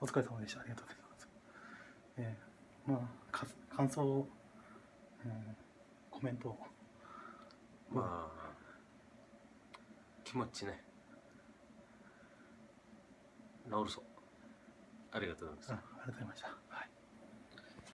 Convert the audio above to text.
お疲れ様でした。ありがとうございます。えー、まあ、か感想を、うん、コメントを。まあ気持ちね治るそうありがとうございますたありがとうございました。